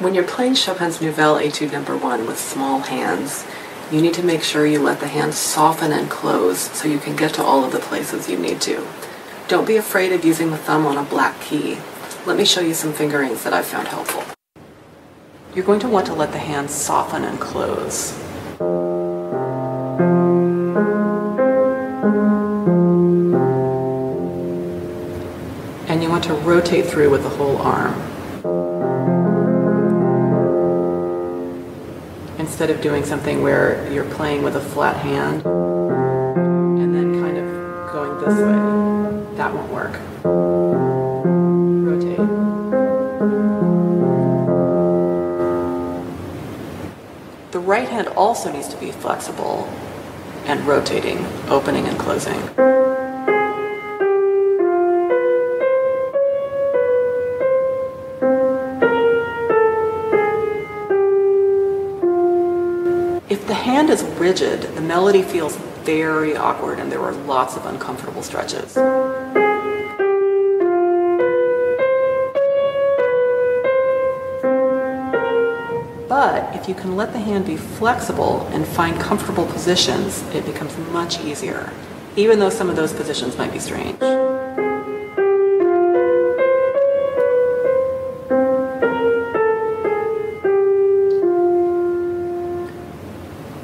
When you're playing Chopin's Nouvelle Etude Number One with small hands, you need to make sure you let the hands soften and close so you can get to all of the places you need to. Don't be afraid of using the thumb on a black key. Let me show you some fingerings that I've found helpful. You're going to want to let the hands soften and close. And you want to rotate through with the whole arm. Instead of doing something where you're playing with a flat hand and then kind of going this way, that won't work. Rotate. The right hand also needs to be flexible and rotating, opening and closing. Rigid, the melody feels very awkward and there are lots of uncomfortable stretches. But if you can let the hand be flexible and find comfortable positions, it becomes much easier, even though some of those positions might be strange.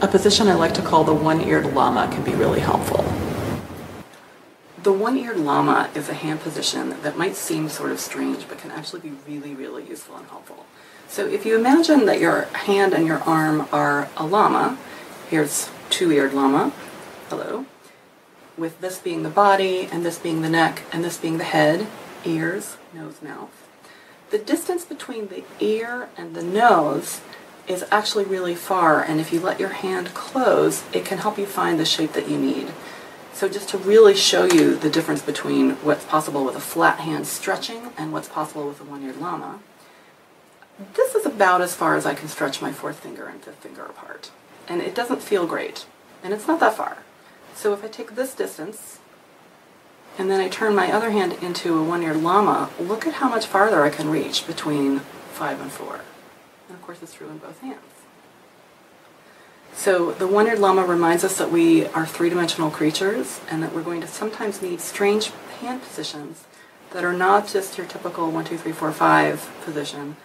A position I like to call the one-eared llama can be really helpful. The one-eared llama is a hand position that might seem sort of strange, but can actually be really, really useful and helpful. So if you imagine that your hand and your arm are a llama, here's two-eared llama, hello, with this being the body, and this being the neck, and this being the head, ears, nose, mouth. The distance between the ear and the nose is actually really far, and if you let your hand close, it can help you find the shape that you need. So just to really show you the difference between what's possible with a flat hand stretching and what's possible with a one-eared llama, this is about as far as I can stretch my fourth finger and fifth finger apart. And it doesn't feel great, and it's not that far. So if I take this distance, and then I turn my other hand into a one-eared llama, look at how much farther I can reach between five and four. And of course, it's true in both hands. So the one-eared llama reminds us that we are three-dimensional creatures and that we're going to sometimes need strange hand positions that are not just your typical one, two, three, four, five position,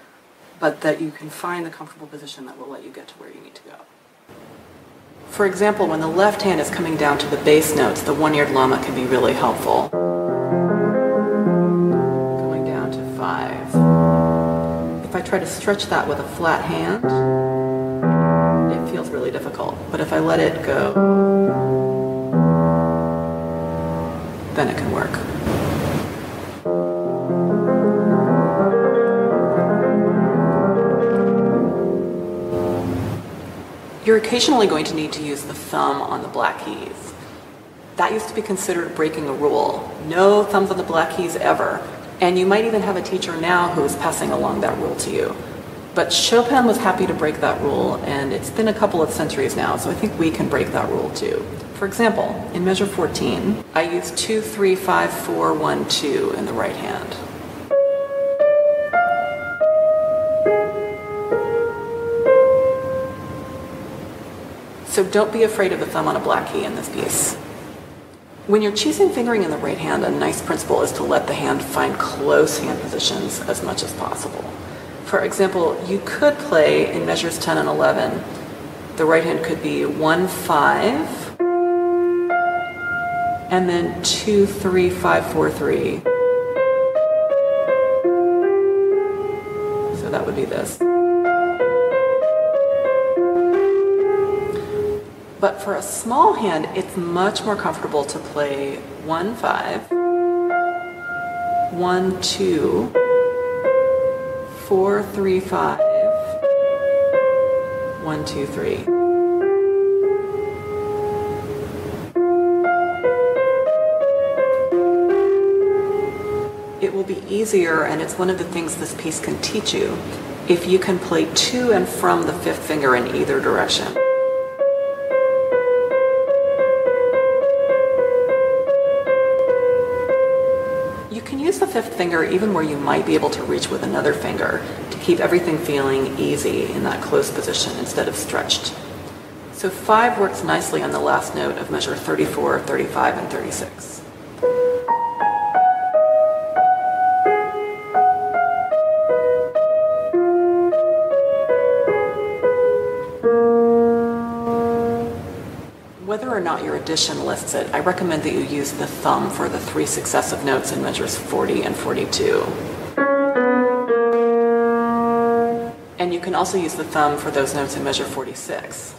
but that you can find the comfortable position that will let you get to where you need to go. For example, when the left hand is coming down to the bass notes, the one-eared llama can be really helpful. Try to stretch that with a flat hand, it feels really difficult. But if I let it go, then it can work. You're occasionally going to need to use the thumb on the black keys. That used to be considered breaking a rule. No thumbs on the black keys ever. And you might even have a teacher now who is passing along that rule to you. But Chopin was happy to break that rule, and it's been a couple of centuries now, so I think we can break that rule too. For example, in measure 14, I use 2, 3, 5, 4, 1, 2 in the right hand. So don't be afraid of the thumb on a black key in this piece. When you're choosing fingering in the right hand, a nice principle is to let the hand find close hand positions as much as possible. For example, you could play in measures 10 and 11. The right hand could be 1, 5, and then 2, 3, 5, 4, 3. So that would be this. But for a small hand, it's much more comfortable to play 1, 5, 1, 2, 4, 3, 5, 1, 2, 3. It will be easier, and it's one of the things this piece can teach you, if you can play to and from the fifth finger in either direction. You can use the fifth finger even where you might be able to reach with another finger to keep everything feeling easy in that closed position instead of stretched. So 5 works nicely on the last note of measure 34, 35, and 36. Whether or not your edition lists it, I recommend that you use the thumb for the three successive notes in measures 40 and 42. And you can also use the thumb for those notes in measure 46.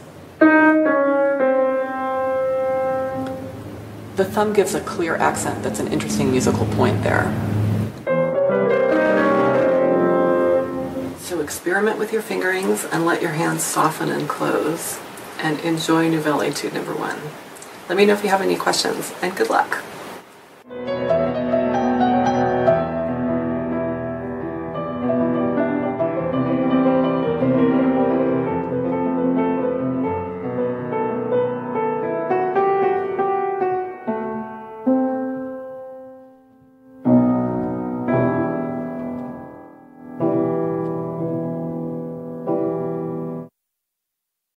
The thumb gives a clear accent that's an interesting musical point there. So experiment with your fingerings and let your hands soften and close and enjoy Nouvelle Etude number one. Let me know if you have any questions and good luck.